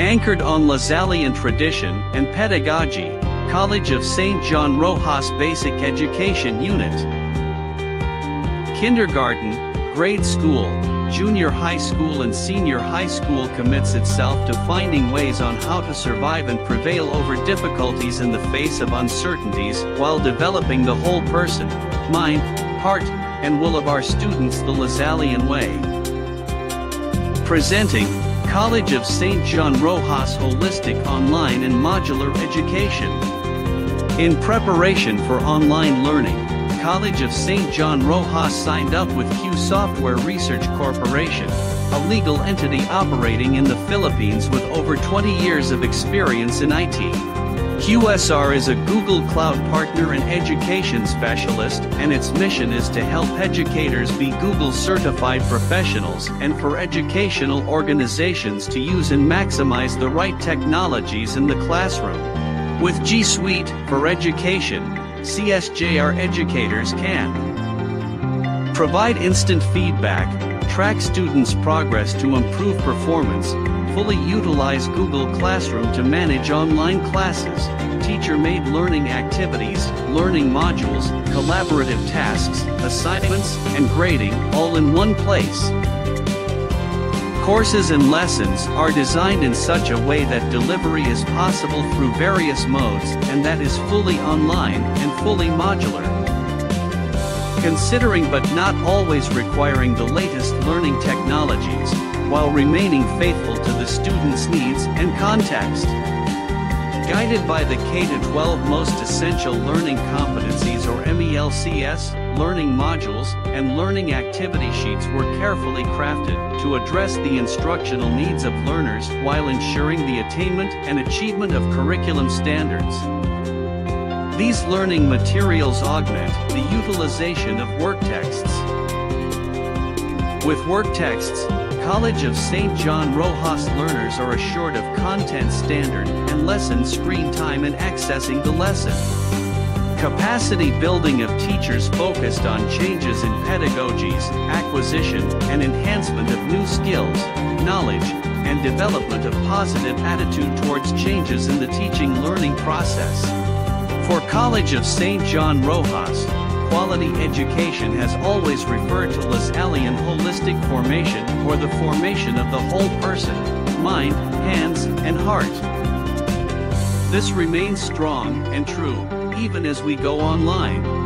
Anchored on Lasallian tradition and pedagogy, College of St. John Roxas Basic Education Unit. Kindergarten, grade school, junior high school and senior high school commits itself to finding ways on how to survive and prevail over difficulties in the face of uncertainties while developing the whole person, mind, heart, and will of our students the Lasallian way. Presenting College of St. John Roxas Holistic Online and Modular Education. In preparation for online learning, College of St. John Roxas signed up with Q Software Research Corporation, a legal entity operating in the Philippines with over 20 years of experience in IT. QSR is a Google Cloud partner and education specialist, and its mission is to help educators be Google certified professionals and for educational organizations to use and maximize the right technologies in the classroom. With G Suite for Education, CSJR educators can provide instant feedback, track students' progress to improve performance, fully utilize Google Classroom to manage online classes, teacher-made learning activities, learning modules, collaborative tasks, assignments, and grading all in one place. Courses and lessons are designed in such a way that delivery is possible through various modes and that is fully online and fully modular. Considering but not always requiring the latest learning technologies, while remaining faithful to the student's needs and context. Guided by the K-12 Most Essential Learning Competencies or MELCS, learning modules, and learning activity sheets were carefully crafted to address the instructional needs of learners while ensuring the attainment and achievement of curriculum standards. These learning materials augment the utilization of work texts. With work texts, College of St. John Roxas learners are assured of content standard and lesson screen time in accessing the lesson. Capacity building of teachers focused on changes in pedagogies, acquisition, and enhancement of new skills, knowledge, and development of positive attitude towards changes in the teaching learning process. For College of St. John Roxas, quality education has always referred to Lasallian holistic formation or the formation of the whole person, mind, hands, and heart. This remains strong and true, even as we go online.